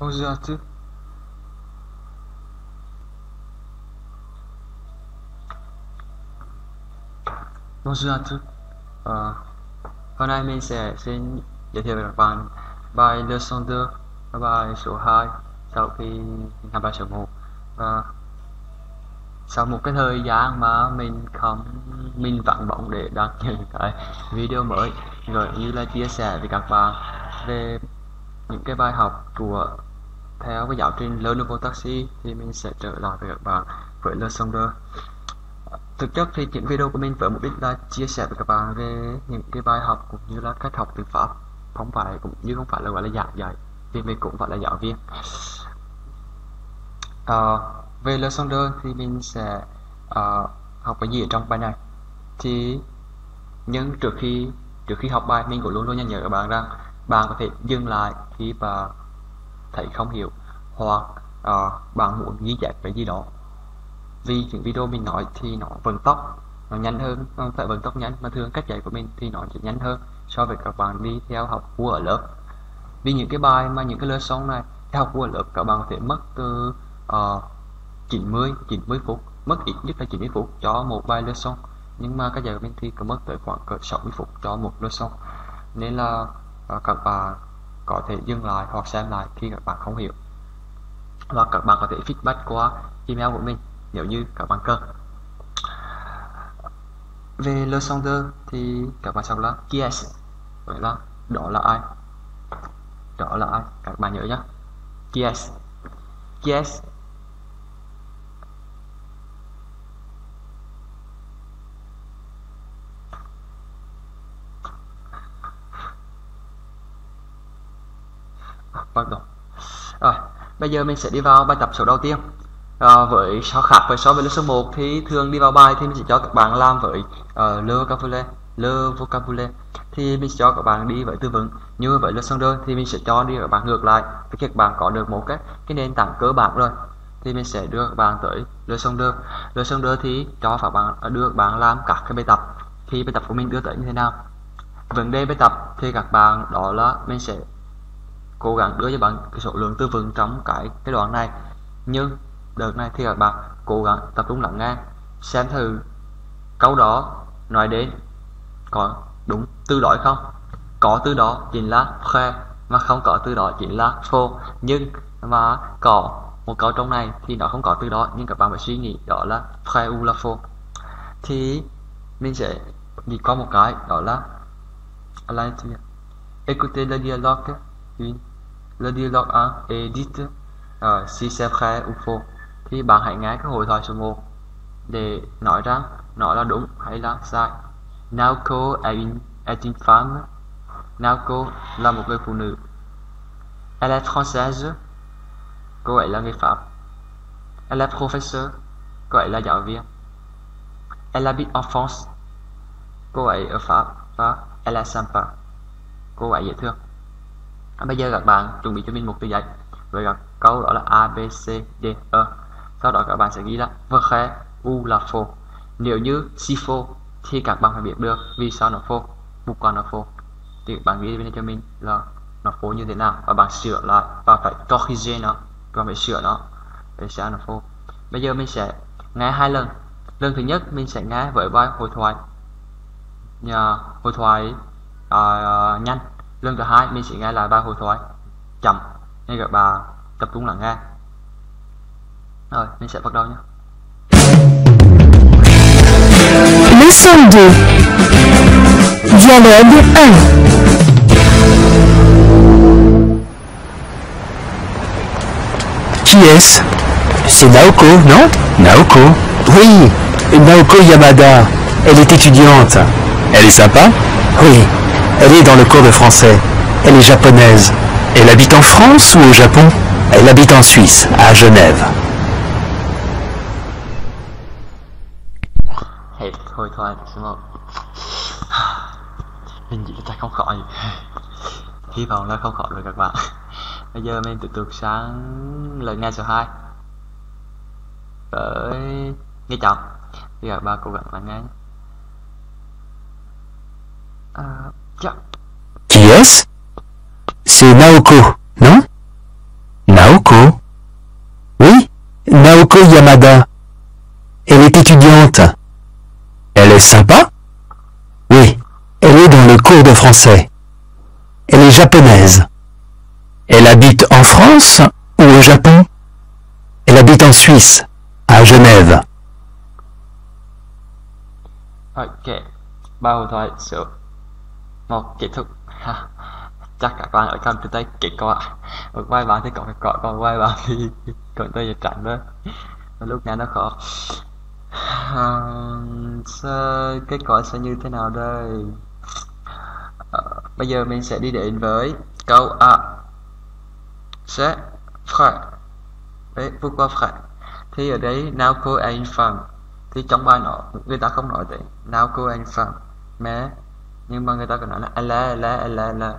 Bonjour à à hôm nay mình sẽ xin giới thiệu với các bạn bài lesson 2 và bài số 2 sau khi làm bài số 1 và sau một cái thời gian mà mình không, mình vắng bóng để đăng những cái video mới, rồi như là chia sẻ với các bạn về những cái bài học của theo cái giáo trình Le Taxi thì mình sẽ trở lại với các bạn với Le Sonder thực chất thì những video của mình với mục đích là chia sẻ với các bạn về những cái bài học cũng như là cách học từ Pháp. Không phải cũng như không phải là gọi là giảng dạy vì mình cũng phải là giáo viên. À, về Le Sonder thì mình sẽ à, học cái gì ở trong bài này? Thì nhưng trước khi trước khi học bài mình cũng luôn luôn nhắc nhở các bạn rằng bạn có thể dừng lại khi mà thầy không hiểu hoặc à, bạn muốn ghi chép cái gì đó. Vì những video mình nói thì nó vận tốc nó nhanh hơn không phải vận tốc nhanh. Mà thường cách dạy của mình thì nó sẽ nhanh hơn so với các bạn đi theo học của ở lớp. Vì những cái bài mà những cái lesson này theo học của ở lớp các bạn có thể mất từ uh, 90 90 phút mất ít nhất là 90 phút cho một bài lesson nhưng mà các dạy của mình thì có mất tới khoảng cỡ 60 phút cho một lesson nên là uh, các bạn có thể dừng lại hoặc xem lại khi các bạn không hiểu. Và các bạn có thể feedback qua email của mình nếu như các bạn cần. Về lesson 2 thì các bạn sau là yes vậy là đó là ai? Đó là ai? Các bạn nhớ nhé yes yes pardon rồi bây giờ mình sẽ đi vào bài tập số đầu tiên. À, với so khác với so với số 1 thì thường đi vào bài thì mình sẽ cho các bạn làm với ờ, uh, le vocabulaire le vocabulaire thì mình sẽ cho các bạn đi với tư vấn như với lesson 2 thì mình sẽ cho đi các bạn ngược lại thì các bạn có được một cái cái nền tảng cơ bản rồi. Thì mình sẽ đưa các bạn tới lesson 2 lesson 2 thì cho các bạn ờ, đưa các bạn làm các cái bài tập. Thì bài tập của mình đưa tới như thế nào? Vấn đề bài tập thì các bạn đó là mình sẽ cố gắng đưa cho bạn cái số lượng từ vựng trong cái cái đoạn này. Nhưng đợt này thì các bạn cố gắng tập trung lắng nghe, xem thử câu đó nói đến có đúng từ đó không. Có từ đó chính là khoe, mà không có từ đó chính là phô. Nhưng mà có một câu trong này thì nó không có từ đó, nhưng các bạn phải suy nghĩ đó là khoe u là phô. Thì mình sẽ đi qua một cái, đó là là écoutez le dialogue une le dialog 1 edit dites uh, ờ, si c'est vrai ou faux thì bạn hãy nghe cái hội thoại số 1 để nói rằng nó là đúng hay là sai. Naoko est une, est une femme Naoko là một người phụ nữ. Elle est française. Cô ấy là người Pháp. Elle est professeur. Cô ấy là giáo viên. Elle habite en France. Cô ấy ở Pháp và Elle est sympa. Cô ấy dễ thương. Bây giờ các bạn chuẩn bị cho mình một tờ giấy với các câu đó là A, B, C, D, E. Sau đó các bạn sẽ ghi là khé U là phô. Nếu như si phô thì các bạn phải biết được vì sao nó phô faux pourquoi nó phô. Thì bạn ghi bên cho mình là nó phô như thế nào. Và bạn sửa lại và phải corriger nó và phải sửa nó để sao nó phô. Bây giờ mình sẽ nghe hai lần. Lần thứ nhất mình sẽ nghe với bài hội thoại. Nhà hội thoại uh, nhanh lần thứ hai mình sẽ nghe lại bài hội thoại. Chậm nên các bạn tập trung lắng nghe. Rồi mình sẽ bắt đầu nhé Leçon 2 Dialogue 1 Qui est-ce? C'est Naoko, non? Naoko. Oui, Naoko Yamada. Elle est étudiante. Elle est sympa? Oui, elle est dans le cours de français. Elle est japonaise. Elle habite en France ou au Japon? Elle habite en Suisse, à Genève. hết thôi thôi xin lỗi mình chỉ chắc không khỏi hy vọng là không khỏi rồi các bạn bây giờ mình tiếp tục sang lời nghe số 2 tới nghe chồng thì các bạn cố gắng lắng nghe nhé à, dạ Qui est-ce? C'est Naoko, non? Naoko? Oui, Naoko Yamada. Elle est étudiante. Elle est sympa? Oui, elle est dans le cours de français. Elle est japonaise. Elle habite en France ou au Japon? Elle habite en Suisse, à Genève. Ok, ba câu thoại số một kết thúc ha. Chắc các bạn ở trong trên tay kết quả Một vài bạn thì có kết quả Còn vài bạn thì còn tôi giờ tránh đó lúc này nó khó. À, sẽ- Kết quả sẽ như thế nào đây? À, Bây giờ mình sẽ đi đến với câu A. Sẽ phải. Đấy, qua cọt Thì ở đấy nào cô anh phần thì trong bài nó người ta không nói tới. Nào cô anh phần mẹ nhưng mà người ta còn nói là là là là est,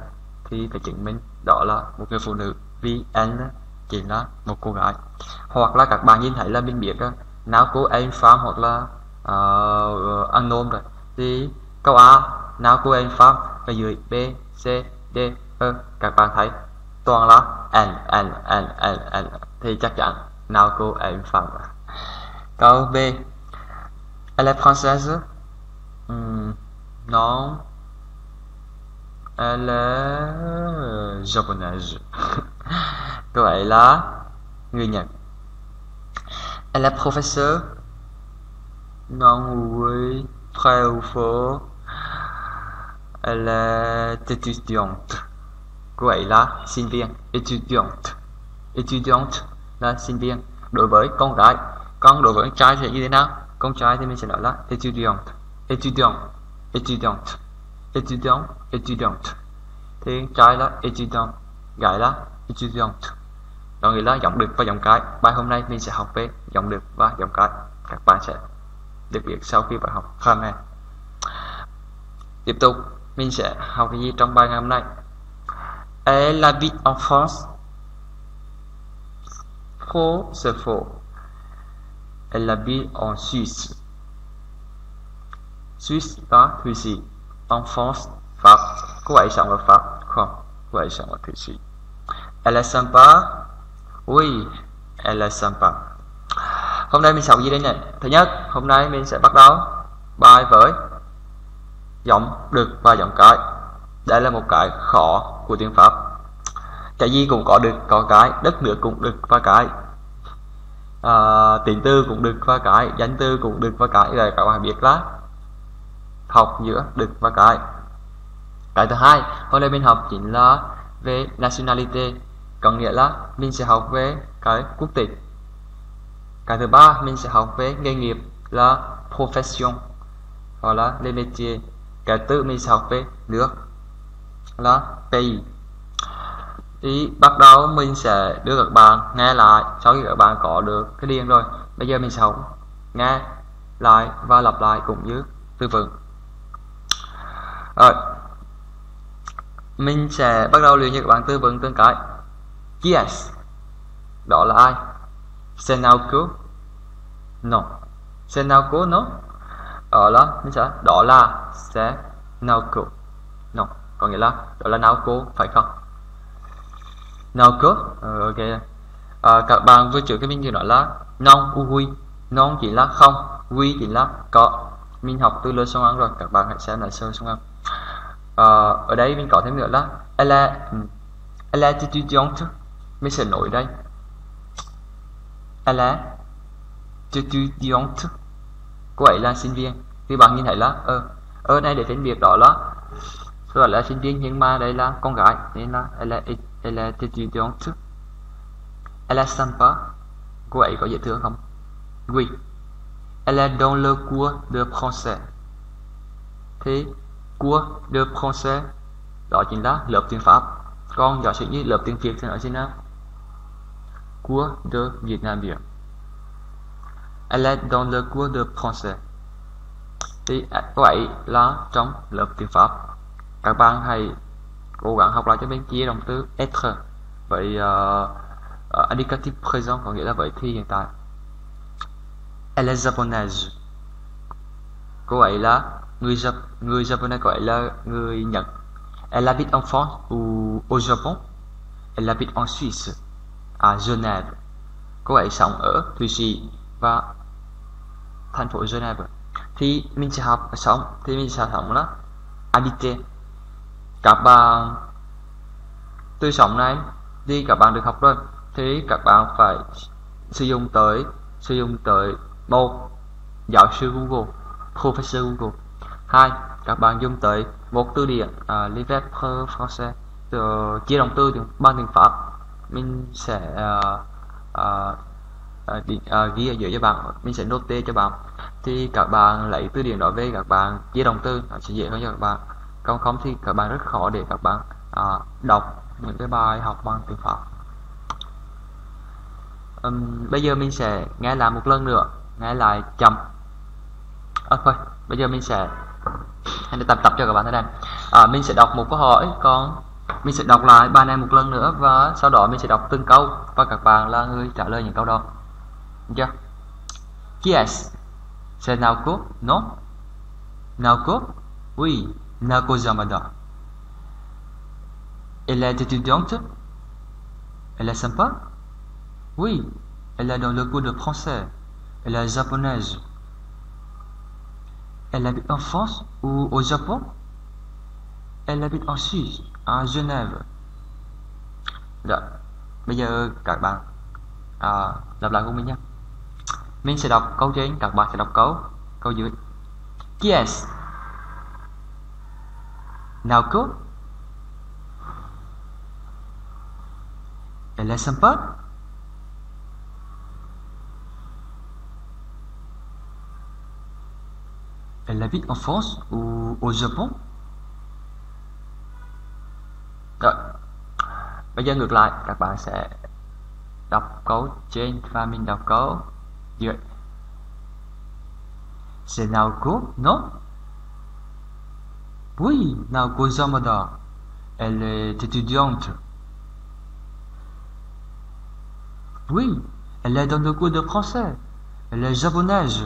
thì phải chứng minh đó là một người phụ nữ. Vì anh chỉ là một cô gái. Hoặc là các bạn nhìn thấy là mình biết đó, nào cô anh farm hoặc là ờ, uh, unknown rồi thì câu A nào cô anh farm và dưới B C D E các bạn thấy toàn là and and and and and thì chắc chắn nào cô anh farm câu B. Elle est française Hmm, Non. Est japonaise. Cô ấy là người. Elle est professeure? Non, oui. Vrai ou faux Elle est étudiante. Ấy là sinh viên. Étudiante. Étudiante là sinh viên. Đối với con gái. Còn đối với con trai thì như thế nào? Con trai thì mình sẽ nói là étudiante. Étudiant. Étudiante. Étudiant. Étudiante. Thì con trai là étudiant. Gái là étudiante. Có nghĩa là giọng được và giọng cái. Bài hôm nay mình sẽ học về giọng được và giọng cái. Các bạn sẽ được biết sau khi bài học grammaire. Tiếp tục, mình sẽ học cái gì trong bài ngày hôm nay? Elle habite en France. Faux, c'est faux. Elle habite en Suisse. Suisse là Russie enfance Pháp. Cô ấy sống ở Pháp. Không, cô ấy sống ở Thụy Sĩ. Elle est sympa. Oui, elle est sympa. Hôm nay mình sẽ học gì đây nhỉ? Thứ nhất, hôm nay mình sẽ bắt đầu bài với giọng được và giọng cái. Đây là một cái khó của tiếng Pháp. Cái gì cũng có được có cái, đất nước cũng được và cái. À, tính từ cũng được và cái, danh từ cũng được và cái. Rồi các bạn biết là học giữa Đức và cái. Cái thứ hai, hôm nay mình học chính là về nationality, có nghĩa là mình sẽ học về cái quốc tịch. Cái thứ ba, mình sẽ học về nghề nghiệp là profession hoặc là le métier. Cái thứ mình sẽ học về nước là pays. Thì bắt đầu mình sẽ đưa các bạn nghe lại sau khi các bạn có được cái điền rồi. Bây giờ mình sẽ học nghe lại và lặp lại cũng như từ vựng. Rồi. Mình sẽ bắt đầu luyện cho các bạn tư vấn từng cái. Yes. Đó là ai? C'est no. Non. no, Đó là mình sẽ đó là c'est no. Có nghĩa là đó là Naoko phải không? Naoko. Ờ, ok. À, các bạn vừa trước cái mình như nói là non ou. Non chỉ là không, oui chỉ là có. Mình học từ lớp song ăn rồi, các bạn hãy xem lại sơ song ăn uh, ở đây mình có thêm nữa là là est, elle est. Mình sẽ nổi đây. Elle est étudiante. Cô ấy là sinh viên. Thì bạn nhìn thấy là ờ ở đây để phân biệt đó là gọi là sinh viên nhưng mà đây là con gái nên là là est, elle est étudiante. Cô ấy có dễ thương không? Oui. Elle est dans le cours de français. thế cours de français đó chính là lớp tiếng Pháp. Còn giả sử như lớp tiếng Việt thì nói thế nào? Cours de vietnamien. Elle est dans le cours de français. Thì cô ấy là trong lớp tiếng Pháp. Các bạn hãy cố gắng học lại cho mình chia động từ être vậy ờ, ờ, uh, uh, indicative présent có nghĩa là vậy thì hiện tại. Elle est japonaise. Cô ấy là người Jap, người Japonais cô ấy là người Nhật. Elle habite en France ou au Japon. Elle habite en Suisse. à Geneva cô ấy sống ở Thụy Sĩ và thành phố Geneva thì mình sẽ học sống, thì mình sẽ sống là habiter các bạn, từ sống này thì các bạn được học rồi thì các bạn phải sử dụng tới, sử dụng tới một giáo sư Google, professor Google hai các bạn dùng tới một từ điển à, uh, le français từ chia động từ bằng tiếng Pháp. Mình sẽ uh, uh, uh, đi, uh, ghi ở dưới cho bạn. Mình sẽ note cho bạn. Thì các bạn lấy từ điển đó về các bạn chia động từ nó sẽ dễ hơn cho các bạn. Còn không thì các bạn rất khó để các bạn uh, đọc những cái bài học bằng tiếng Pháp. Um, bây giờ mình sẽ nghe lại một lần nữa. Nghe lại chậm. À, thôi bây giờ mình sẽ hãy tập tập cho các bạn thế này à, mình sẽ đọc một câu hỏi. Còn mình sẽ đọc lại bài này một lần nữa và sau đó mình sẽ đọc từng câu và các bạn là người trả lời những câu đó. Được chưa? Yes. c'est Naoko non Naoko oui. Naoko Yamada elle est étudiante. Elle est sympa. Oui. Elle est dans le cours de français. Elle est japonaise. Elle habite en France ou au Japon? Elle habite en Suisse, à Genève. Rồi, bây giờ các bạn à, lặp lại của mình nhé. Mình sẽ đọc câu trên, các bạn sẽ đọc câu câu dưới. Elle est sympa Elle habite en France ou au Japon? Rồi Bây giờ ngược lại Các bạn sẽ đọc trên Và mình đọc dưới C'est Naoko, non Oui, Naoko Zamada. Elle est étudiante. Oui, elle est dans le cours de français. Elle est japonaise.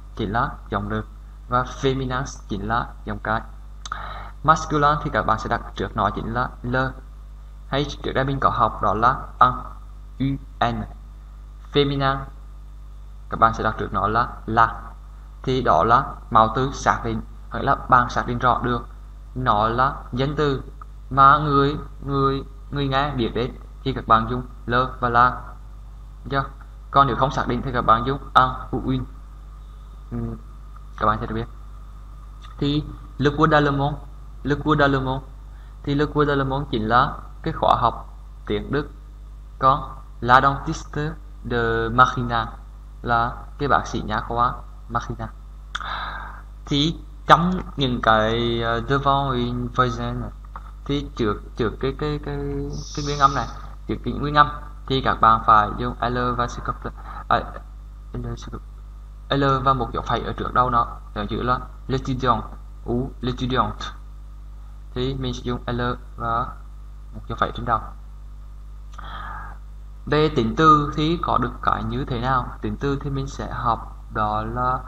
chính là dòng nữ và feminine chính là dòng cái. masculine thì các bạn sẽ đặt trước nó chính là l. Hay trước đây mình có học đó là un un feminine, các bạn sẽ đặt trước nó là la thì đó là màu từ xác định, hoặc là bạn xác định rõ được. Nó là danh từ mà người người người nghe biết đến thì các bạn dùng l và la chưa dạ. còn nếu không xác định thì các bạn dùng an, u n các bạn sẽ được biết thì le cours d'allemand le cours d'allemand thì le cours d'allemand chính là cái khóa học tiếng Đức có la dentiste de Machina là cái bác sĩ nhà khoa Machina thì trong những cái uh, devant une này thì trước trước cái cái cái cái nguyên âm này trước cái nguyên âm thì các bạn phải dùng L và sự cộng à, L, L và một dấu phẩy ở trước đầu nó giống chữ là l'étudiant ou l'étudiante. Thì mình sử dụng L và một dấu phẩy trên đầu. Về tính từ thì có được cái như thế nào? Tính từ thì mình sẽ học đó là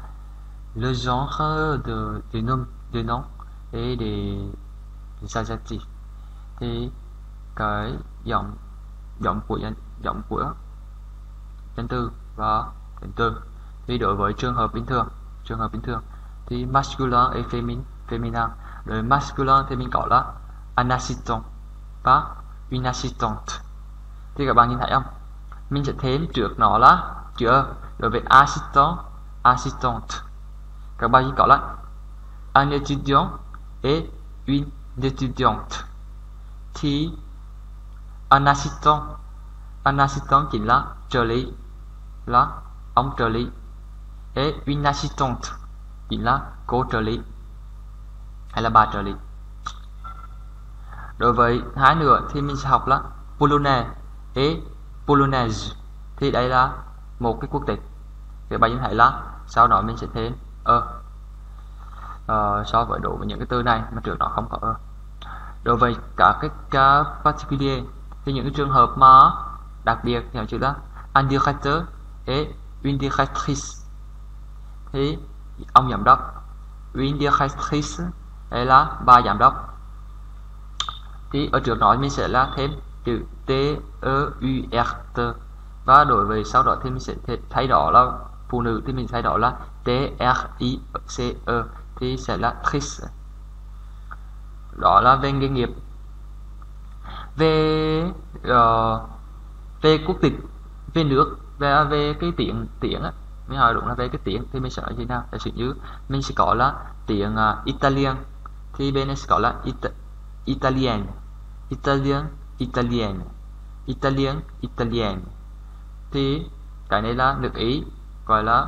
le genre de de nom de nom et des des adjectifs thì cái giọng giọng của danh giọng của danh từ và tính từ vì đối với trường hợp bình thường trường hợp bình thường thì masculine, et féminin féminin. Đối với masculine thì mình có là un assistant và une assistante thì các bạn nhìn thấy không? Mình sẽ thêm trước nó là chữ đối với assistant assistante các bạn nhìn có là un étudiant et une étudiante. Thì un assistant un assistant chính là trợ lý là ông trợ lý et une assistante Il là cô trợ lý. Hay là bà trợ lý? Đối với hai nữa thì mình sẽ học là polonaise. Et polonaise. Thì đây là một cái quốc tịch. Thì bạn hãy thấy là sau đó mình sẽ thêm ơ. Ờ, so với đối với những cái từ này mà trước đó không có ơ. Đối với cả cái cas particulier thì những cái trường hợp mà đặc biệt thì chữ là un directeur et une directrice thì ông giám đốc. Une directrice đây là ba giám đốc. Thì ở trước nói mình sẽ là thêm chữ T E U R T và đối với sau đó thì mình sẽ thay đó là phụ nữ thì mình thay đó là T R I C E thì sẽ là Tris đó là về nghề nghiệp. Về uh, về quốc tịch về nước về về cái tiếng tiếng á mình hỏi đúng là về cái tiếng thì mình sẽ nói gì nào? Giả sử như mình sẽ có là tiếng uh, Italian thì bên này sẽ có là It Italian Italian Italian Italian Italian. Thì cái này là nước Ý gọi là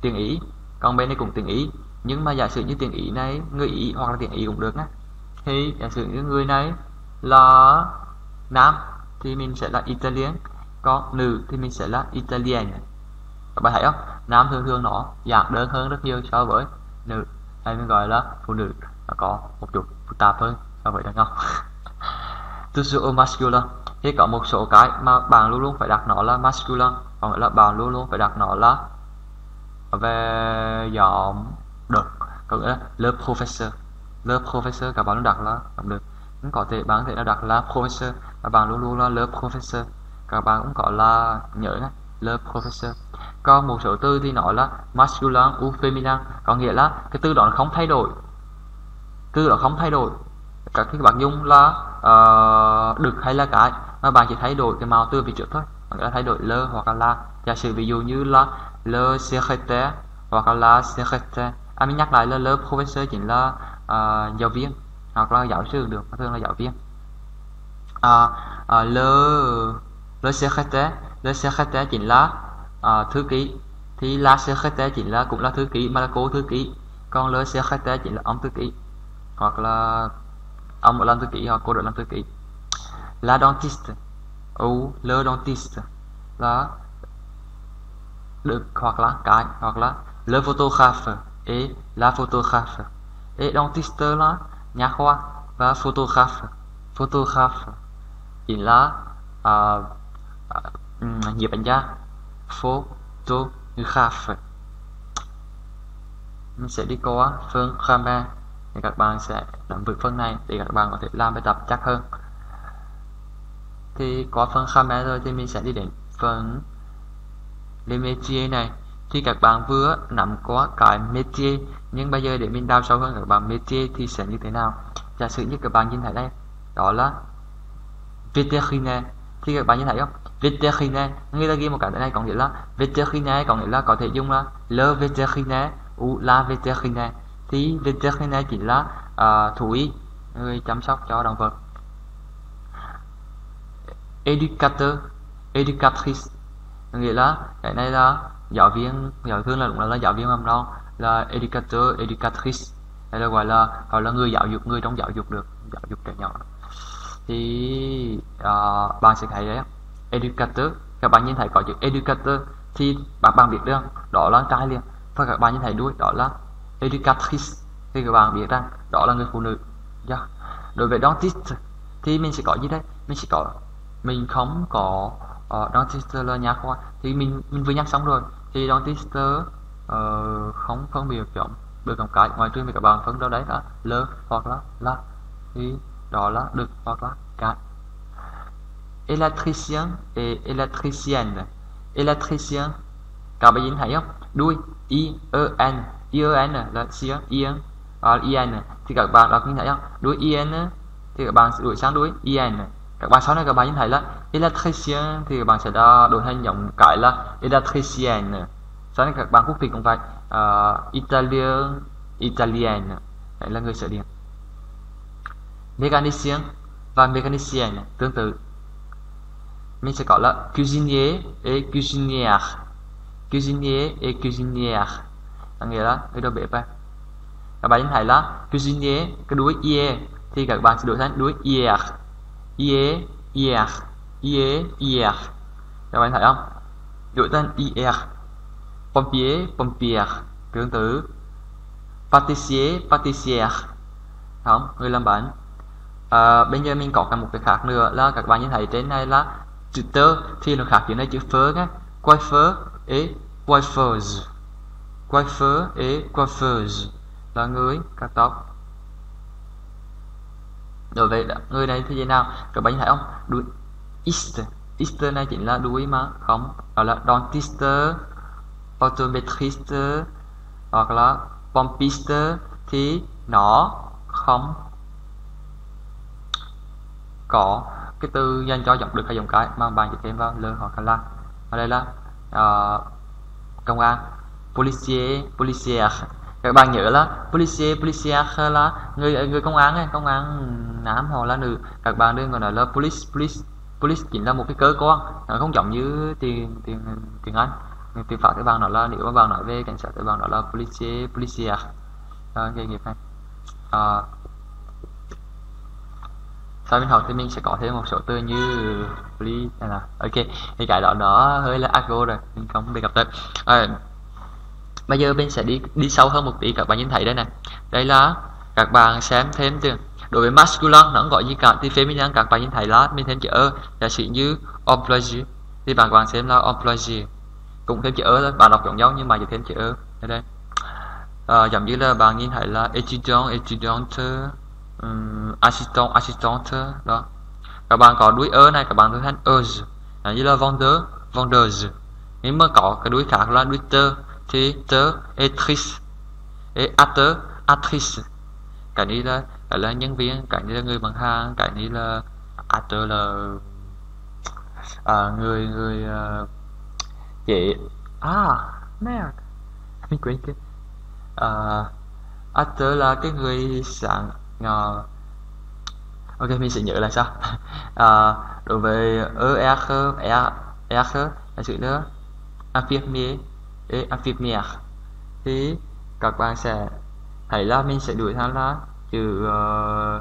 tiếng Ý. Còn bên này cũng tiếng Ý. Nhưng mà giả sử như tiếng Ý này người Ý hoặc là tiếng Ý cũng được nhé thì giả sử như người này là nam thì mình sẽ là Italian. Còn nữ thì mình sẽ là Italian các bạn thấy không? Nam thường thường nó, giản đơn hơn rất nhiều so với nữ. Hay mình gọi là phụ nữ nó có một chút phức tạp hơn so với đàn ông. Từ sự masculine. Thì có một số cái mà bạn luôn luôn phải đặt nó là masculin còn là bạn luôn luôn phải đặt nó là về giọng được, có nghĩa là le professor. Le professor các bạn luôn đặt là không được. Ừ, có thể bạn có thể là đặt là professor và bạn luôn luôn là le professor. Các bạn cũng có là nhớ này le professor còn một số từ thì nói là masculine u feminine có nghĩa là cái từ đó không thay đổi. Từ đó không thay đổi. Các cái bạn dùng là uh, được hay là cái mà bạn chỉ thay đổi cái màu từ vị trước thôi. Bạn là thay đổi lơ hoặc là giả sử ví dụ như là le secrétaire hoặc là secrétaire à, mình nhắc lại là le professeur chính là uh, giáo viên hoặc là giáo sư được thường là giáo viên. Uh, uh, le le secrétaire le secrétaire chính là Ờ, uh, thư ký thì la secrétaire chính là cũng là thư ký mà là cô thư ký. Còn le secrétaire chính là ông thư ký. Hoặc là ông làm thư ký hoặc cô được làm thư ký. La dentiste. Ou le dentiste. Là được hoặc là cái hoặc là le photographe et la photographe et dentiste là nhà khoa và photographe photographe chính là ờ, ờ, ừ, uh, uh, nhiếp ảnh gia photographe mình sẽ đi qua phần camera thì các bạn sẽ nắm vững phần này để các bạn có thể làm bài tập chắc hơn. Thì qua phần camera rồi thì mình sẽ đi đến phần limitier này. Thì các bạn vừa nắm qua cái métier nhưng bây giờ để mình đào sâu hơn các bạn métier thì sẽ như thế nào? Giả sử như các bạn nhìn thấy đây, đó là veterinaire thì các bạn nhìn thấy không? Vétérinaire người ta ghi một cái này có nghĩa là vétérinaire có nghĩa là có thể dùng là le vétérinaire ou la vétérinaire thì vétérinaire chỉ là uh, thú y người chăm sóc cho động vật. Educateur educatrice nghĩa là cái này là giáo viên giáo viên là đúng là, là giáo viên mầm non. Là educateur educatrice hay là gọi là gọi là người giáo dục người trong giáo dục được giáo dục trẻ nhỏ. Thì uh, bạn sẽ thấy đấy educator. Các bạn nhìn thấy có chữ educator thì bạn bạn biết rằng đó là trai liền. Và các bạn nhìn thấy đuôi đó là educatrice. Thì các bạn biết rằng đó là người phụ nữ. Yeah. Dạ. đối với dentist thì mình sẽ có gì đây? Mình sẽ có mình không có uh, dentist là nhà khoa. Thì mình mình vừa nhắc xong rồi. Thì dentist uh, không phân biệt chọn được một cái. Ngoài trừ các bạn phân đâu đấy là lơ hoặc là là thì đó là được hoặc là cái electrician et electrician electrician các bạn nhìn thấy không đuôi i e n i e n là sia n à, là n thì các bạn đọc như thấy không đuôi in thì các bạn sẽ đổi sang đuôi en các bạn sau này các bạn nhìn thấy là electrician thì các bạn sẽ đổi thành giọng cái là electrician sau này các bạn quốc tịch cũng vậy. Ờ, uh, Italian Italian đấy là người Sở điện Mechanician và Mechanician tương tự mình sẽ có là cuisinier et cuisinière. Cuisinier et cuisinière. Là nghĩa là người đầu bếp à các bạn nhìn thấy là cuisinier cái đuôi ie thì các bạn sẽ đổi thành đuôi ier ie ier ie ier các bạn thấy không? Đổi thành ier pompier pompier tương tự pâtissier pâtissière. Không? Người làm bánh. À, bây giờ mình có cả một cái khác nữa là các bạn nhìn thấy trên này là chữ tơ thì nó khác chữ này chữ phớ nhé coiffeur et coiffeuse coiffeur et coiffeuse là người, cắt tóc. Đối với người này thì thế nào? Các bạn thấy không? Đuôi ist ist này chính là đuôi mà, không, đó là dentiste, optometriste, hoặc là pompiste, thì nó không có cái từ dành cho giọng được hay giọng cái mà bạn chỉ thêm vào lớn hoặc là ở đây là uh, công an policier policier các bạn nhớ là police police là người ờ, người công an ấy, công an nam hoặc là nữ. Các bạn đừng gọi là police police police chính là một cái cơ quan. Nó không giống như tiền tiền tiếng anh. Tiếng pháp các bạn nói là nếu mà bạn nói về cảnh sát các bạn nói là police police à, nghề nghiệp này. À, sau mình học thì mình sẽ có thêm một số từ như police này là ok. Thì cái đó nó hơi là ago rồi mình không đề cập tới à, bây giờ mình sẽ đi đi sâu hơn một tí các bạn nhìn thấy đây này đây là các bạn xem thêm từ đối với masculine nó không gọi gì cả thì feminine các bạn nhìn thấy là mình thêm chữ ơ giả sử như employee thì bạn bạn xem là employee. Cũng thêm chữ e ơ bạn đọc giống nhau nhưng mà chỉ thêm chữ ơ ở đây. À, giống như là bạn nhìn thấy là étudiant étudiante um, assistant assistant đó. Các bạn có đuôi ơ này các bạn thêm thành euse như là vendeur vendeuse nếu mà có cái đuôi khác là đuôi tơ theater actrice et acteur actrice. Cái này là cái là nhân viên cái này là người bán hàng cái này là actor là à, người người à, uh, chị à mẹ mình quên cái à actor là cái người sáng uh, ok mình sẽ nhớ là sao à, đối với er e, e, e khơ là chữ nữa. Affirmer. Et thì các bạn sẽ thấy là mình sẽ đuổi theo là chữ ờ,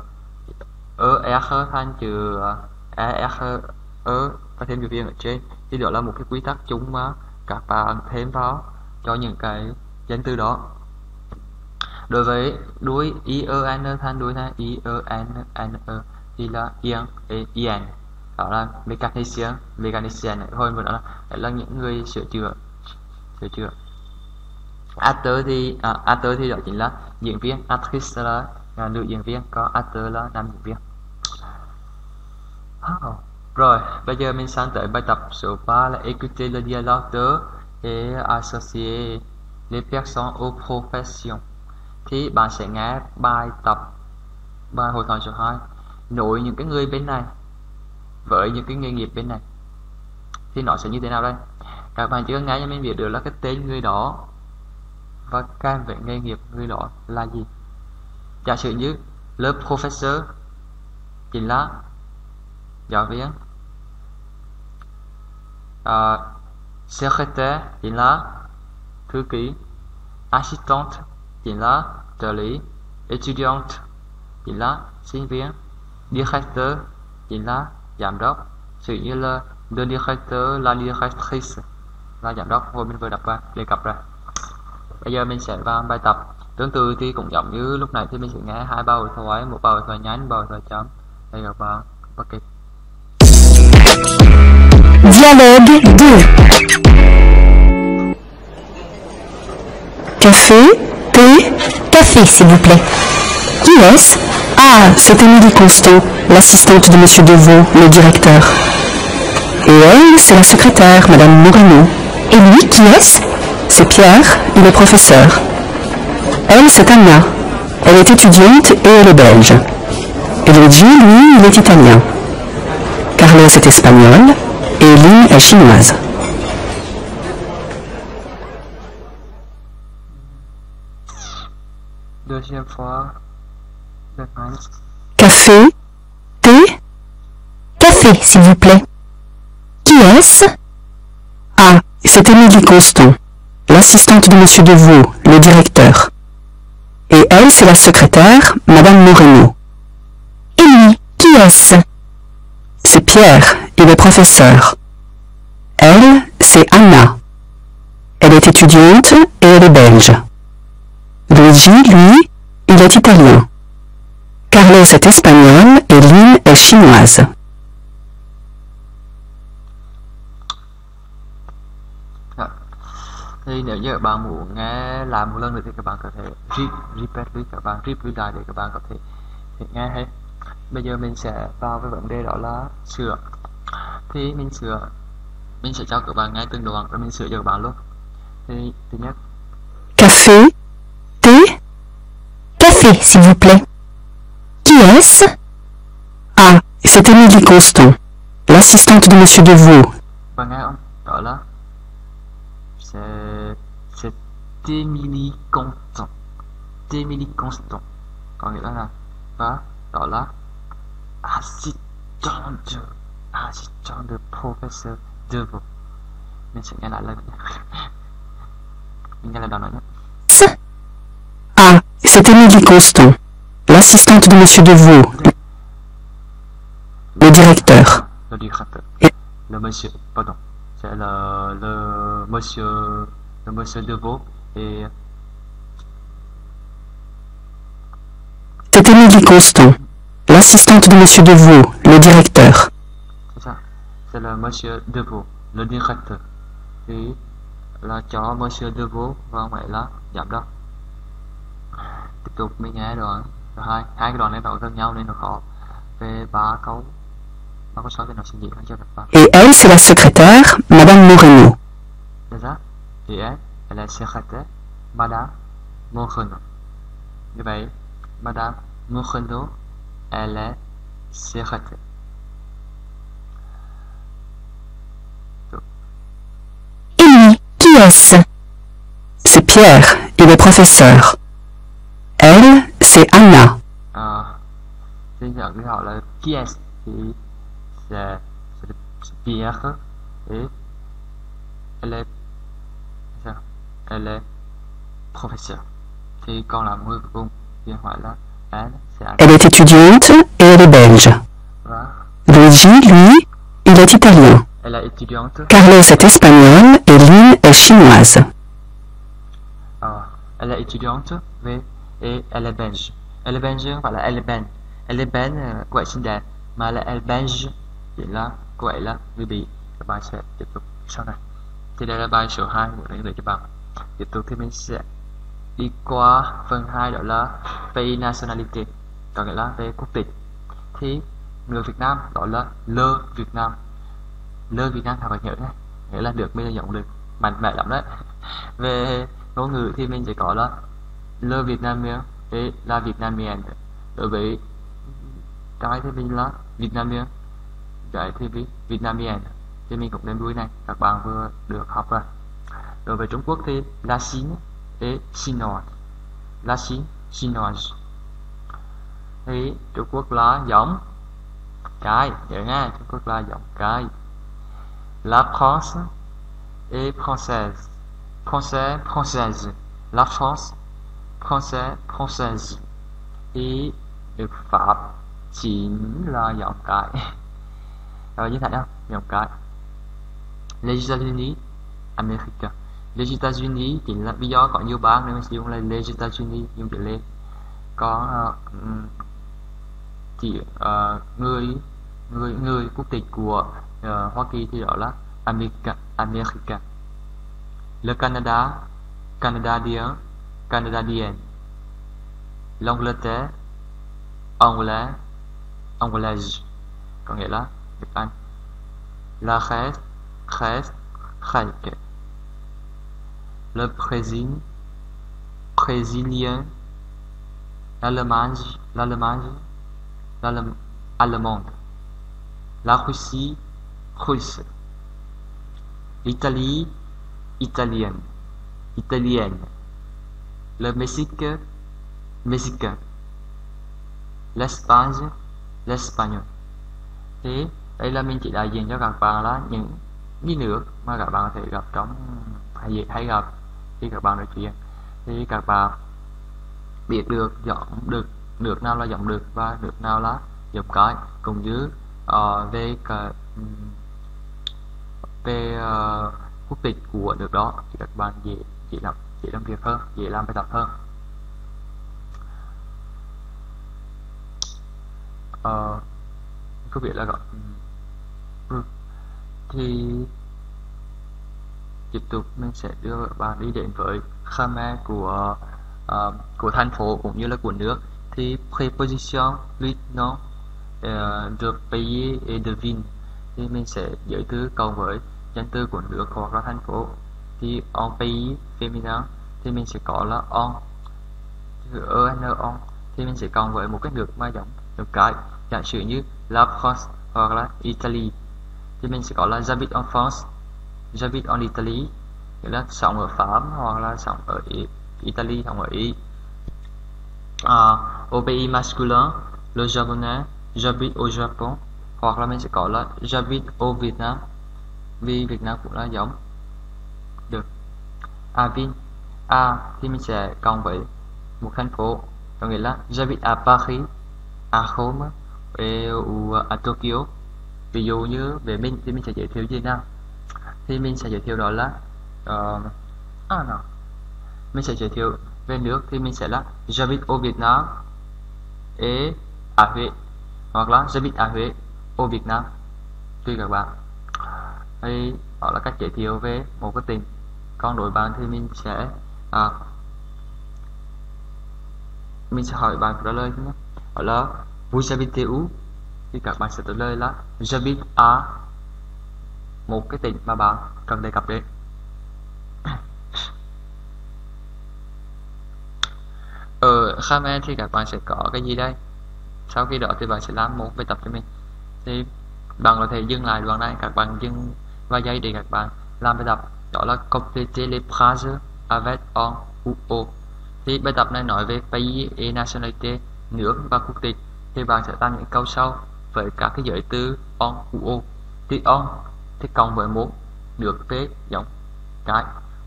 ơ e khơ thành chữ ờ, e e khơ ơ và thêm chữ viên ở trên. Thì đó là một cái quy tắc chung mà các bạn thêm vào cho những cái danh từ đó đối với đuôi i e n thành đuôi này i e n n e thì là yên yên đó là mechanician mechanician thôi mà đó là, là những người sửa chữa sửa chữa. Actor thì à, actor thì đó chính là diễn viên actress là, à, nữ diễn viên. Có actor là nam diễn viên. Oh. rồi bây giờ mình sang tới bài tập số 3 là écouter le dialogue. De et associer les personnes aux professions thì bạn sẽ nghe bài tập bài hội thoại số 2 nối những cái người bên này với những cái nghề nghiệp bên này. Thì nó sẽ như thế nào đây? Các bạn chỉ cần nghe cho mình biết được là cái tên người đó và can về nghề nghiệp người đó là gì. Giả sử như lớp professor chính là giáo viên. À, secrétaire chính là thư ký. Assistant chính là trợ lý étudiant chính là sinh viên directeur chính là giám đốc sự như là le directeur là directrice. Là giám đốc hồi mình vừa đọc qua đề cập ra. Bây giờ mình sẽ vào bài tập. Tương tự thì cũng giống như lúc này thì mình sẽ nghe hai bài thoại một bài thoại nhánh bài thoại chấm đây gặp bạn ok Dialogue 2 Café, café s'il vous plaît. Qui est-ce? Ah, c'est Émilie Constant, l'assistante de Monsieur Deveau, le directeur. Et elle, c'est la secrétaire, Madame Moreno. Et lui, qui est-ce? C'est Pierre, il est professeur. Elle, c'est Anna. Elle est étudiante et elle est belge. Et Luigi, lui, il est italien. Carlos est espagnol et Lynn est chinoise. Café Thé Café, s'il vous plaît. Qui est-ce? Ah, c'est Émilie Constant, l'assistante de Monsieur Deveau, le directeur. Et elle, c'est la secrétaire, Madame Moreno. Émilie, qui est-ce? C'est Pierre, il est professeur. Elle, c'est Anna. Elle est étudiante et elle est belge. Luigi, lui, il est italien. Carlos est espagnol et Lynn est chinoise. Dạ. Thì nếu như các bạn muốn nghe lại một lần nữa thì các bạn có thể repeat đi các bạn repeat lại để các bạn có thể, thể nghe hết. Bây giờ mình sẽ vào với vấn đề đó là sửa. Thì mình sửa mình sẽ cho các bạn nghe từng đoạn rồi mình sửa cho các bạn luôn. Thì thứ nhất Café Thé Café, s'il vous plaît. Qui est-ce Ah, c'est Émilie Constant, l'assistante de Monsieur Deveau. bạn nghe không? Đó là c'est c'est Émilie Constant. Émilie Constant. Có nghĩa là là và đó là assistant de assistant de professeur Deveau. Mình sẽ nghe lại lần nhé. Mình nghe lại đoạn nói nhé. Ah, c'est Émilie Constant, l'assistante de Monsieur Deveau, le directeur. Le directeur. Et- Le monsieur, pardon. C'est le, le monsieur, le monsieur Deveau et C'est Émilie Constant, l'assistante de Monsieur Deveau, le directeur. C'est ça. C'est le monsieur Deveau, le directeur. Thì là cho monsieur Deveau là giám đốc. Tiếp tục mình nghe đoạn thứ hai. Hai cái đoạn này nó gần nhau nên nó khó. Về ba câu ba câu sau thì nó sẽ dễ hơn cho các bạn. Et elle, c'est la secrétaire, Madame Moreno. Et elle, elle est secrétaire, Madame Moreno. Như vậy, Madame Moreno, elle est secrétaire. Qui est-ce? C'est Pierre, il est professeur. Elle, c'est Anna. Xin chào quý họ là Kies thì c'est c'est Pierre et elle est elle est professeur thì còn là người cuối cùng thì hỏi là elle c'est Anna Elle est étudiante et elle est belge. và Luigi, lui, il est italien. elle est étudiante Carlos est espagnol et Lynn est chinoise. à, elle est étudiante về et elle est không phải là elle est belge là ờ, cô ấy xinh đẹp, mà là elle thì là cô ấy là người bị các bạn sẽ tiếp tục sau này. Thì đây là bài số 2 của đánh người cho bạn. Tiếp tục thì mình sẽ đi qua phần 2 đó là về nationality, có nghĩa là về quốc tịch. Thì người Việt Nam đó là lơ Việt Nam. Lơ Việt Nam phải nhớ nhé. Nghĩa là được, mình là giọng được mạnh mẽ lắm đấy. Về ngôn ngữ thì mình sẽ có là le Vietnamien et la Vietnamienne đối với trai thì mình là Vietnamien gái thì vi- Vietnamienne thì mình cũng nên đuôi này, các bạn vừa được học rồi. Đối với Trung Quốc thì la Chine et chinoise la Chine chinoise thì Trung Quốc là giống cái nhớ nha, Trung Quốc là giống cái la France et française. Français française. La France français française ý được Pháp chính là giọng cái rồi như thế nào? Giọng cái les États-Unis America les États-Unis thì là bây giờ có nhiều bang nên mình sử dụng là les États-Unis dùng chữ lê có uh, chỉ uh, người người người quốc tịch của uh, Hoa Kỳ thì đó là America America le Canada Canadien Canadien l'Angleterre Anglais Anglaise có nghĩa là la Grèce Grèce Grec le Brésil Brésilien l'Allemagne l'Allemagne allemande. La Russie russe. l'Italie italienne. Italienne le Mexique mexicain l'Espagne l'espagnol. Thế đây là mình chỉ đại diện cho các bạn là những cái nước mà các bạn có thể gặp trong hay hay gặp khi các bạn nói chuyện. Thì các bạn biết được giọng được nước nào là giọng được và nước nào là giọng cái. Cũng như uh, về cả về uh, quốc tịch của nước đó thì các bạn dễ dễ lắm dễ làm việc hơn dễ làm bài tập hơn ờ, có biết là gọi ừ. thì tiếp tục mình sẽ đưa bạn đi đến với Khmer của uh, của thành phố cũng như là của nước. Thì preposition lui nó uh, ờ, de pays et de thì mình sẽ giới thứ cộng với danh từ của nước hoặc là thành phố thì en pays féminin thì mình sẽ có là on en on thì mình sẽ cộng với một cái nước mà giống được cái giả sử như la France hoặc là Italy. Thì mình sẽ có là j'habite en France j'habite en italy nghĩa là sống ở Pháp hoặc là sống ở Italy sống ở Ý à, au pays masculin le japonais j'habite au Japon hoặc là mình sẽ có là j'habite au Việt Nam vì Việt Nam cũng là giống. Avin A thì mình sẽ cộng với một thành phố có nghĩa là j'habite à Paris à Rome ou à Tokyo. Ví dụ như về mình thì mình sẽ giới thiệu gì nào? Thì mình sẽ giới thiệu đó là uh, à, no. mình sẽ giới thiệu về nước thì mình sẽ là j'habite au Việt Nam et à Huế hoặc là j'habite à Huế au Việt Nam. Tùy các bạn. Đây, đó là cách giới thiệu về một cái tỉnh còn đối bạn thì mình sẽ à, mình sẽ hỏi bạn trả lời nhé đó là vous habitez où thì các bạn sẽ trả lời là j'habite à một cái tỉnh mà bạn cần đề cập đến ở Khmer thì các bạn sẽ có cái gì đây? Sau khi đó thì bạn sẽ làm một bài tập cho mình. Thì bạn có thể dừng lại đoạn này các bạn dừng vài giây để các bạn làm bài tập đó là compléter les phrases avec on ou au thì bài tập này nói về pays et nationalité nước và quốc tịch. Thì bạn sẽ tăng những câu sau với các cái giới từ on ou au thì on thì cộng với một được v giống cái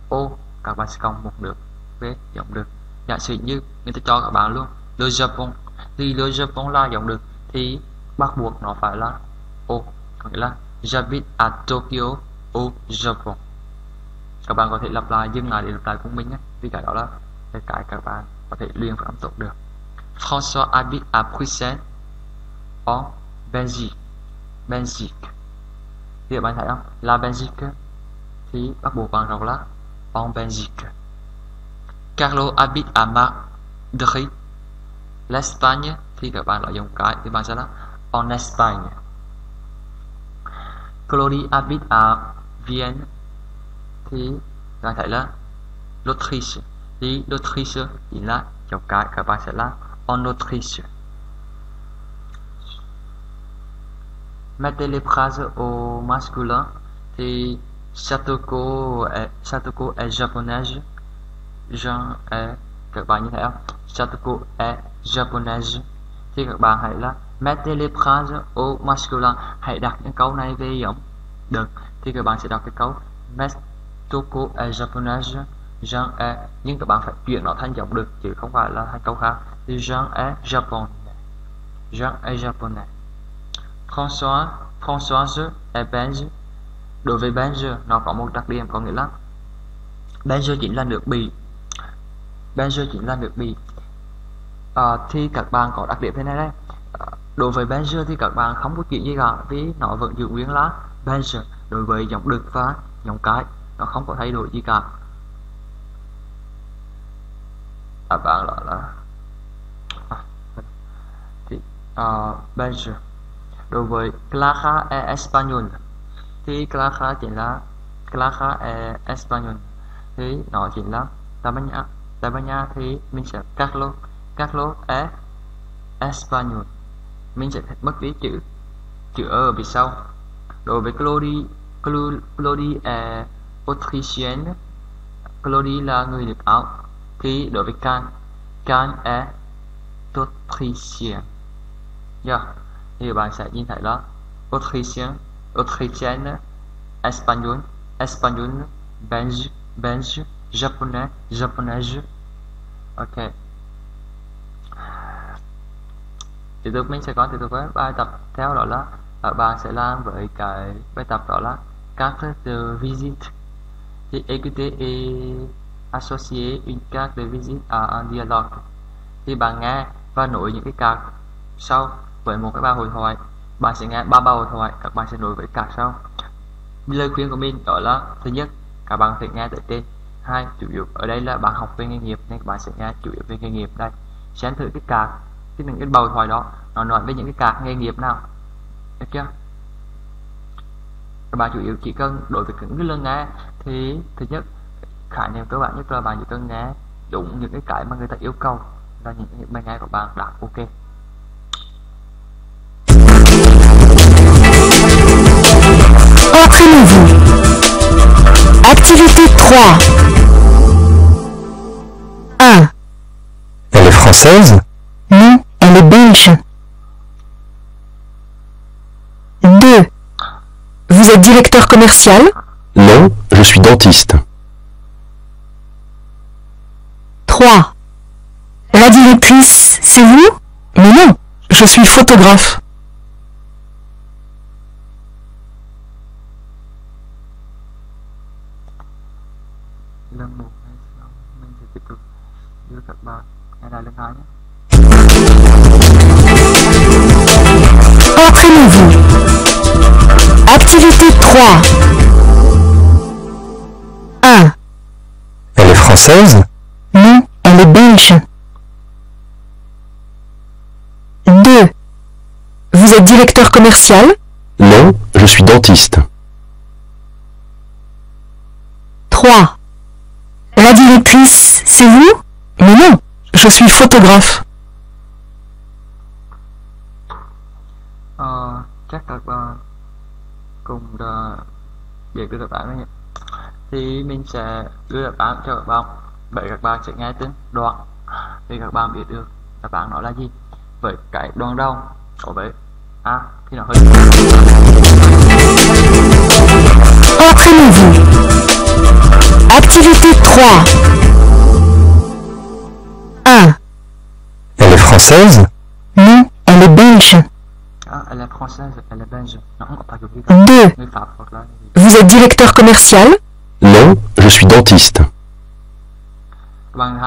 ô các bạn sẽ cộng một được về giống được. Giả sử như người ta cho các bạn luôn, le Japon. Thì le Japon là giống được. Thì bắt buộc nó phải là ô có nghĩa là j'habite à Tokyo au Japon các bạn có thể lặp lại, dừng lại để lặp lại của mình nhé. Vì cái đó là cái cái các bạn có thể luyện phát âm tốt được. François habite à Bruxelles en Belgique. Belgique. Thì các bạn thấy không? La Belgique thì bắt buộc bạn đọc là en Belgique Carlo habite à Madrid l'Espagne. Thì các bạn lại dùng cái thì bạn sẽ là en Espagne Chloe habite à Vienne thì các bạn thấy là l'Autriche thì l'Autriche chính là dòng cái các bạn sẽ là en Autriche mettez les phrases au masculin thì Satoko est, Satoko est japonaise Jean est các bạn như thế không? Satoko est japonaise. Thì các bạn hãy là mettez les phrases au masculin. Hãy đặt những câu này về giọng được thì các bạn sẽ đọc cái câu mettez Toko e Japonaise Jean e nhưng các bạn phải chuyển nó thành giọng được chứ không phải là hai câu khác Jean e japonais Jean e japonais François, Françoise e belge. Đối với Belge, nó có một đặc điểm có nghĩa là Belge chính là nước Bỉ. Belge chính là nước Bỉ. À, thì các bạn có đặc điểm thế này đây. À, đối với Belge thì các bạn không có chuyện gì cả vì nó vẫn giữ nguyên là Belge. Đối với giọng đực và giọng cái, nó không có thay đổi gì cả. À, bạn gọi là thì, à, uh, Belge đối với Clara e Español thì Clara chính là Clara e Español thì nó chính là Tây Ban Nha Tây Ban Nha thì mình sẽ Carlos Carlos e Español mình sẽ mất đi chữ chữ e ở phía sau đối với Claudi Claudi e autrichienne Claudie là người nước Áo thì đối với Can. Can est autrichien yeah. Dạ, thì bạn sẽ nhìn thấy đó. Autrichien autrichienne, espagnol espagnol, belge belge, japonais, japonaise. Ok. Tiếp tục, mình sẽ có tiếp tục với bài tập theo đó là à, bạn sẽ làm với cái bài tập đó là các từ visit thì écouter et associer une carte de visite à un dialogue. Thì bạn nghe và nối những cái card sau với một cái bài hội thoại, bạn sẽ nghe ba bài hội thoại, các bạn sẽ nối với card sau. Lời khuyên của mình đó là, thứ nhất, các bạn phải nghe tới tên. Hai, chủ yếu ở đây là bạn học về nghề nghiệp nên các bạn sẽ nghe chủ yếu về nghề nghiệp đây. Xem thử cái card, cái những cái bầu thoại đó, nó nói về những cái card nghề nghiệp nào. Được chưa? Các bạn chủ yếu chỉ cần đối với những cái lần nghe thì thứ nhất khả năng cơ bản nhất là bạn chỉ cần nghe đúng những cái cái mà người ta yêu cầu là những cái bài nghe của bạn đã ok Entraînez-vous. Activité 3. 1. Elle est française Non, elle est belge. 2. Vous êtes directeur commercial Non, suis dentiste. 3. La directrice, c'est vous? Mais non, je suis photographe. Française Non, elle est belge. 2. Vous êtes directeur commercial Non, je suis dentiste. 3. La directrice, c'est vous Mais non, je suis photographe. Ờ, chắc bạn cùng uh, được đấy nhỉ thì mình sẽ đưa đáp án cho các bạn vậy các bạn sẽ nghe từng đoạn thì các bạn biết được đáp án nó là gì với cái đoạn đầu có với a thì nó hơi Entraînez-vous. Activité 3. 1. Elle est française? Non, elle est belge. à, elle est française elle est belge non pas que 2. người pháp hoặc là Vous êtes directeur commercial? Je suis dentiste. Vâng,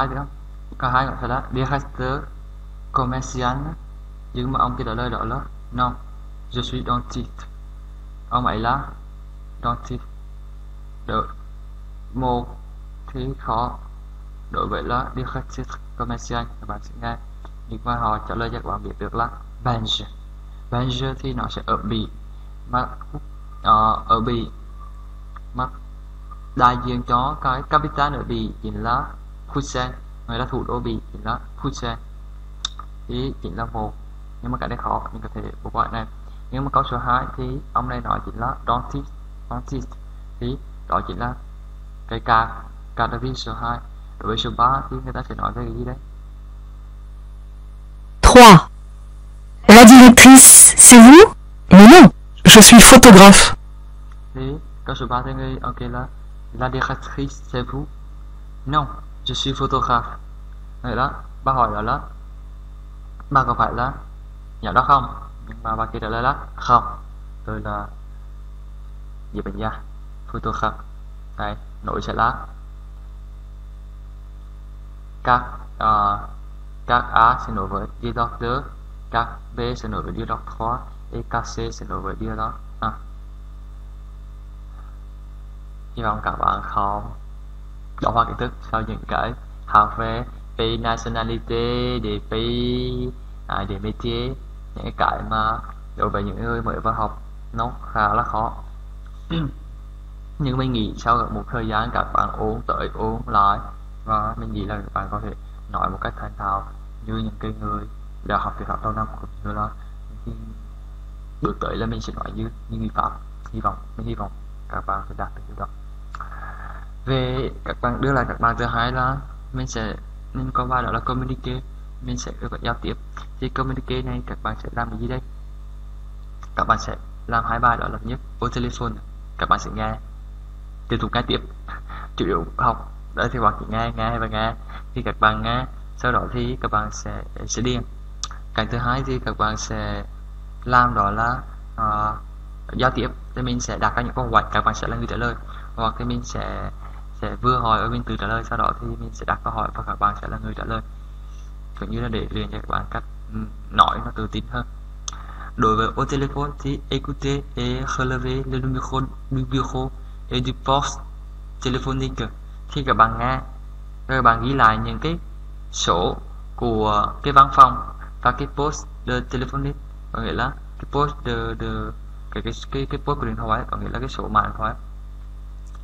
nhưng mà ông kia trả lời đó là non je suis dentiste. Ông ấy là dentiste. Được một thì khó. Đối với là directeur commercial các bạn sẽ nghe. Nhưng mà họ trả lời cho các bạn biết được là belge belge thì nó sẽ ở bỉ mà uh, ở bỉ mà đại diện cho cái capital ở bỉ chính là Bruxelles người là thủ đô bỉ chính là Bruxelles thì chính là một nhưng mà cái này khó mình có thể vượt qua này. Nhưng mà câu số 2 thì ông này nói chính là dentist dentist thì đó chính là cái ca category số 2 đối với số 3 thì người ta sẽ nói về cái gì đấy 3. La directrice, c'est vous? Mais non, je suis photographe. số 3 thì người ok là la c'est vous. Non je suis photographe. Vậy đó bà hỏi đó là ba có phải là nhà đó không? Nhưng mà bà kia trả lời là không. Tôi là gì bệnh gia photographe. Đây nội sẽ là các uh, các A sẽ nối với đi doctor, các B sẽ nối với dialogue 3 et các C sẽ nối với đi đó. À, hy vọng các bạn không đọc qua kiến thức sau những cái học về pays nationality, để pays à, để métier những cái mà đối với những người mới vào học nó khá là khó. Nhưng mình nghĩ sau một thời gian các bạn ôn tới ôn lại và mình nghĩ là các bạn có thể nói một cách thành thạo như những cái người đã học tiểu học đầu năm cũng như là được bước tới là mình sẽ nói như như người pháp. Hy vọng mình hy vọng các bạn sẽ đạt được điều đó về các bạn đưa lại các bạn thứ hai là mình sẽ mình có bài đó là communicate mình sẽ được giao tiếp. Thì communicate này các bạn sẽ làm cái gì đây? Các bạn sẽ làm hai bài đó là nhất ô telephone các bạn sẽ nghe. Tiếp tục nghe tiếp. Chủ yếu học. Đó thì bạn chỉ nghe nghe và nghe. Khi các bạn nghe sau đó thì các bạn sẽ sẽ điền. Cái thứ hai thì các bạn sẽ làm đó là uh, giao tiếp. Thì mình sẽ đặt ra những câu hỏi. Các bạn sẽ là người trả lời. Hoặc thì mình sẽ sẽ vừa hỏi ở bên từ trả lời sau đó thì mình sẽ đặt câu hỏi và các bạn sẽ là người trả lời. Cũng như là để luyện cho các bạn cách ừ, nói nó tự tin hơn. Đối với au téléphone thì écoutez et relevez le numéro du bureau et du poste téléphonique. Khi các bạn nghe các bạn ghi lại những cái số của cái văn phòng và cái post de téléphonique có nghĩa là cái post de, de cái cái cái cái post của điện thoại có nghĩa là cái số mạng điện thoại.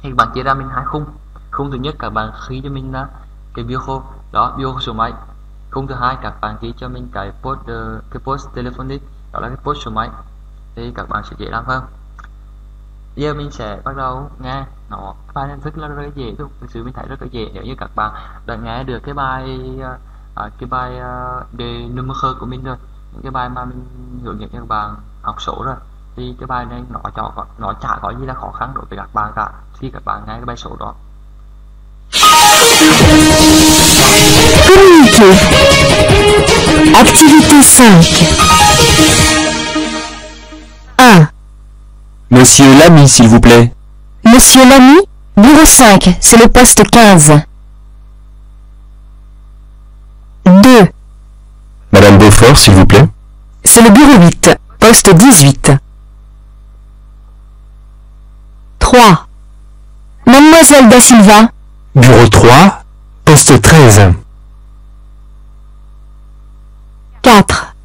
Thì các bạn chia ra mình hai khung khung thứ nhất các bạn ghi cho mình là cái khô. Đó bio số máy. Khung thứ hai các bạn ghi cho mình cái post uh, cái post telephonic đó là cái post số máy. Thì các bạn sẽ dễ làm hơn. Giờ mình sẽ bắt đầu nghe. Nó bài này thức là rất là dễ thôi thực sự mình thấy rất là dễ. Nếu như các bạn đã nghe được cái bài uh, cái bài uh, đề number của mình rồi những cái bài mà mình hướng dẫn cho các bạn học số rồi thì cái bài này nó cho nó chả có gì là khó khăn đối với các bạn cả. Khi các bạn nghe cái bài số đó Communiquer. Activité 5. 1. Monsieur Lamy, s'il vous plaît. Monsieur Lamy, bureau 5, c'est le poste 15. 2. Madame Beaufort, s'il vous plaît. C'est le bureau 8, poste 18. 3. Mademoiselle Da Silva, Bureau 3, poste 13. 4.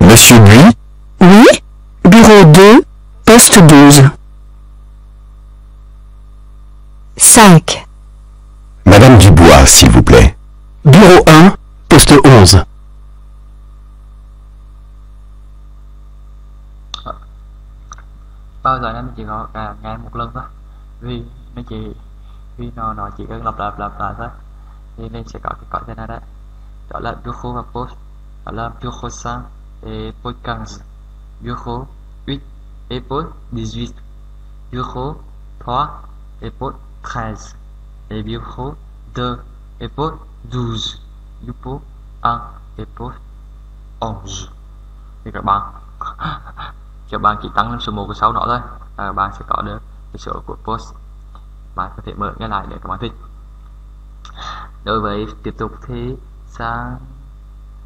Monsieur Buis, Oui. Bureau 2, poste 12. 5. Madame Dubois, s'il vous plaît. Bureau 1, poste 11. bao giờ em chỉ có à, nghe một lần thôi vì nó chỉ vì nó nó chỉ cần lặp lặp lặp lại thôi. Thì mình sẽ có cái gọi thế này đấy. Đó là bureau và post. Đó là bureau sang et post 15 bureau 8 et post 18 bureau 3 et post 13 et bureau 2 et post 12 bureau 1 et post 11 thì các bạn các bạn chỉ tăng lên số 1 của sau đó thôi. Là các bạn sẽ có được cái số của post bạn có thể mở nghe lại để các bạn thích. Đối với tiếp tục thì sang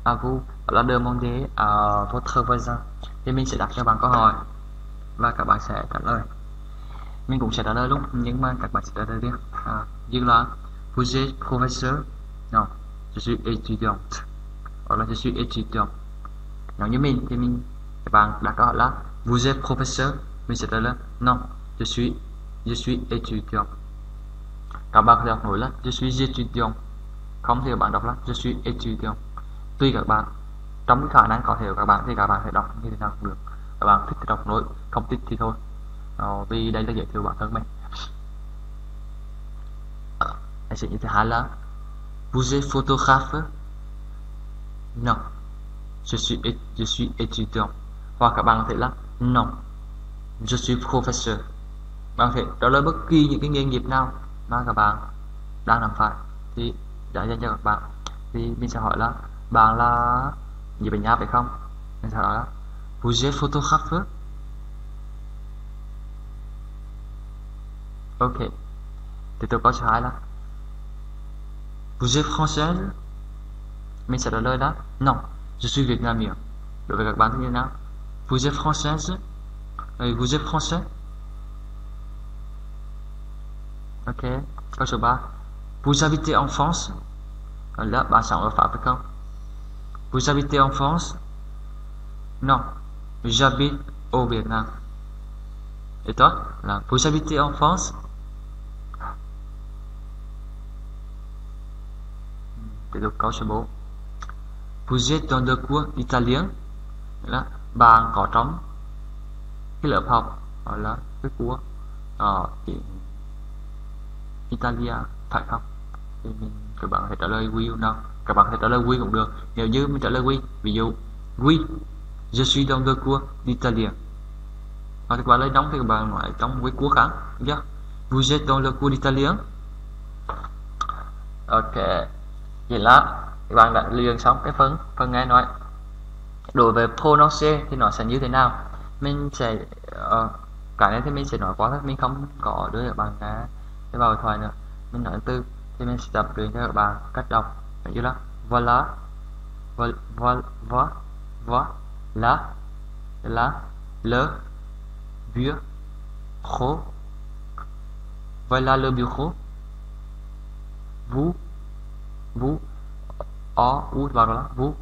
à vous là demander à votre voisin thì mình sẽ đặt cho bạn câu hỏi và các bạn sẽ trả lời. Mình cũng sẽ trả lời luôn nhưng mà các bạn sẽ trả lời riêng à, như là vous êtes professeur? Non je suis étudiant hoặc là je suis étudiant. Nếu như mình thì mình các bạn đặt câu hỏi là vous êtes professeur? Mình sẽ trả lời non je suis je suis étudiant. Các bạn có thể đọc nổi là je suis étudiant. Không thì các bạn đọc là je suis étudiant. Tùy các bạn trong khả năng có thể của các bạn thì các bạn sẽ đọc như thế nào cũng được. Các bạn thích thì đọc nổi không thích thì thôi. Ờ, vì đây là giới thiệu bản thân mình. Hãy sẽ như thế hai là Vous êtes photographe? Non. Je suis, je suis étudiant. Hoặc các bạn có thể là Non. Je suis professeur. Bạn có thể trả lời bất kỳ những cái nghề nghiệp nào mà các bạn đang làm phải. Thì đã dành cho các bạn. Thì mình sẽ hỏi là, bạn là gì bệnh nhà phải không? Mình sẽ hỏi là, vous êtes photographe? Ok. Thì tôi có số 2 là, vous êtes française? Mình sẽ trả lời là, non, je suis vietnamien. Đối với các bạn thì như thế nào? Vous êtes française? Vous êtes français? Ok. Câu số 3 vous habitez en France? Là bạn sống ở Pháp vous habitez en France? Non. J'habite au Vietnam et toi? Là. Vous habitez en France? Tiếp tục câu số 4 vous êtes dans le coin italien? Là. Bạn có trong cái lớp học là cái của uh, Italia phải không? Thì mình các bạn hãy trả lời we or no các bạn hãy trả lời We cũng được. Nếu như mình trả lời We, ví dụ We, je suis dans le cours d'Italia. Hoặc các bạn lấy đóng thì các bạn nói trong cái cours khác chưa? Vous êtes dans le cours d'italien ok. Vậy là các bạn đã luyện xong cái phần phần nghe nói. Đối với prononce thì nó sẽ như thế nào? Mình sẽ uh, cái này thì mình sẽ nói quá thôi. Mình không có đưa các bạn uh, cái vào thoại nữa. Mình nói từ thì mình sẽ tập luyện cho các bạn cách đọc. Như là voilà voilà vo vo là là le bureau voilà le bureau vous vous o. U. Vào đó vous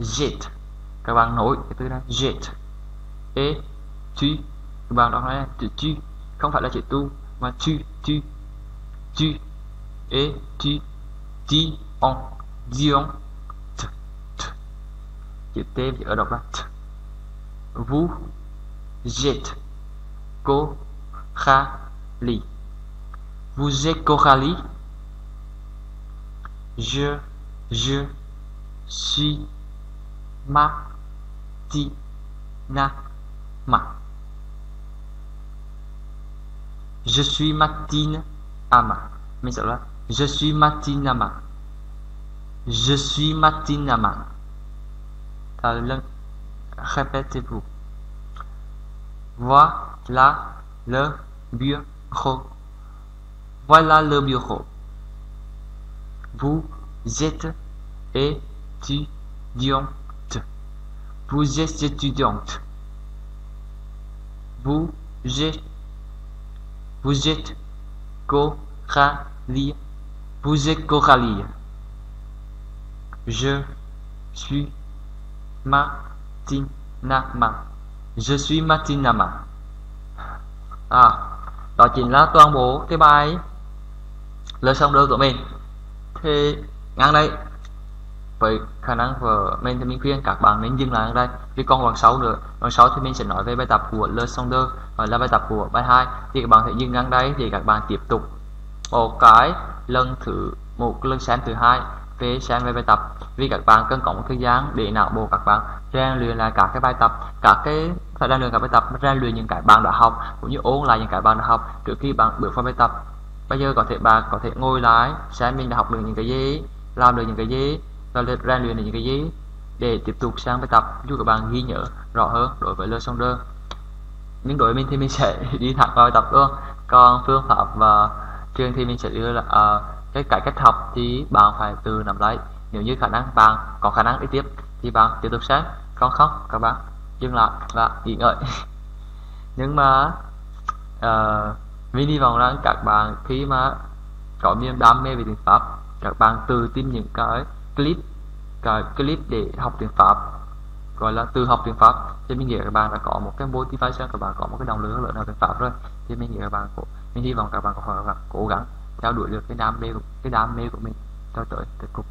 jet các bạn nổi cái từ này. Jet et tu các bạn đọc này. Chữ tu không phải là chữ tu, mà tu tu tu et tu di on di on t, t. chữ t thì ở đọc là t. vous jet cô kha li vous êtes Coralie je je suis Martina ma. Je suis Martine Ama. Va. Je suis Martine Ama. Je suis Martine Ama. Répétez-vous. Voilà le bureau. Voilà le bureau. Vous êtes étudiante. Vous êtes étudiante. Vous êtes, vous êtes Coralie. Vous êtes Coralie. Je suis Matinama. Je suis Matinama. À, đó chính là toàn bộ cái bài lời xong đơn của mình. Thì ngang đây với khả năng của mình thì mình khuyên các bạn nên dừng lại ở đây. Vì còn đoạn 6 nữa đoạn 6 thì mình sẽ nói về bài tập của Le Sonder và là bài tập của bài 2 thì các bạn hãy dừng ngang đây thì các bạn tiếp tục. Một cái, lần thứ, một lần xem thứ hai, về xem về bài tập. Vì các bạn cần có một thời gian để não bộ các bạn rèn luyện lại các cái bài tập các cái, phải rèn luyện các bài tập, rèn luyện những cái bạn đã học, cũng như ôn lại những cái bạn đã học trước khi bạn bước vào bài tập. Bây giờ có thể bạn có thể ngồi lại xem mình đã học được những cái gì, làm được những cái gì và rèn luyện những cái gì? Để tiếp tục sang bài tập giúp các bạn ghi nhớ rõ hơn đối với Le Sonder nhưng đối với mình thì mình sẽ đi thẳng vào bài tập luôn còn phương pháp và trường thì mình sẽ đưa là à, cái cải cách học thì bạn phải từ nắm lấy. Nếu như khả năng bạn có khả năng đi tiếp thì bạn tiếp tục sáng còn không các bạn dừng lại và nghỉ ngơi. Nhưng mà uh, mình hy vọng rằng các bạn khi mà có niềm đam mê về tiếng pháp các bạn từ tìm những cái clip cái clip để học tiếng Pháp gọi là từ học tiếng Pháp thì mình nghĩ các bạn đã có một cái motivation các bạn có một cái động lực lớn học tiếng Pháp rồi. Thì mình nghĩ các bạn cố, mình hy vọng các bạn có cố gắng theo đuổi được cái đam mê của, cái đam mê của mình cho tới tới cùng